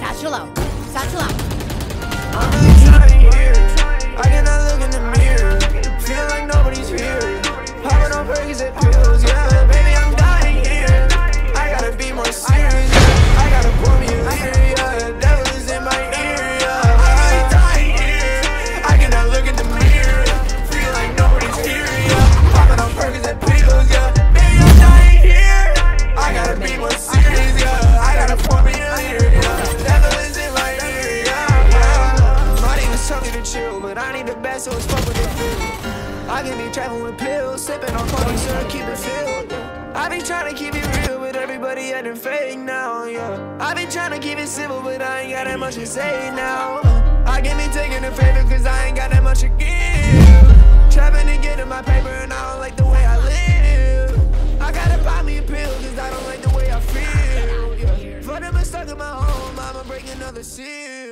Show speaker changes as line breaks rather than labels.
下去了下去了。But I need the best, so it's fuck with feel. I can be traveling with pills, sipping on coffee, so keep it filled. I be trying to keep it real, but everybody acting fake now, yeah. I be trying to keep it civil, but I ain't got that much to say now. I can be taking a favor, cause I ain't got that much to give. Trapping to get in my paper, and I don't like the way I live. I gotta buy me a pill, cause I don't like the way I feel. Yeah. For them stuck in my home, I'ma break another seal.